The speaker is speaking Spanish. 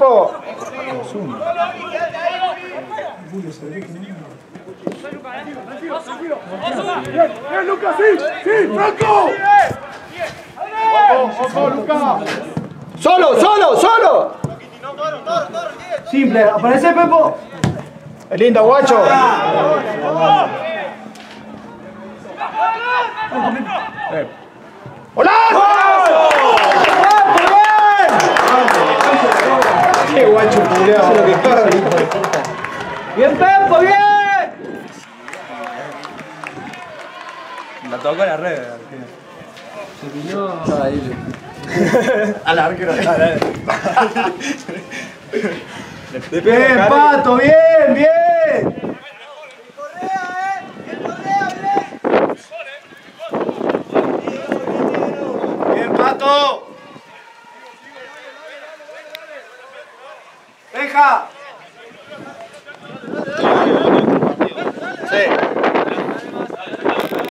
Pepo. ¡Bien, Lucas! ¡Sí! ¡Sí! ¡Franco! Ojo, Luca. Solo, solo, solo. Simple, aparece Pepo. Lindo, guacho. ¡Hola! ¡Qué guacho culiao! lo que pasa, hijo de puta. Bien Pepo, bien. La tocó la red. A la arquera. Bien, Pato, bien, bien. Bien, Pato. Deja. Sí.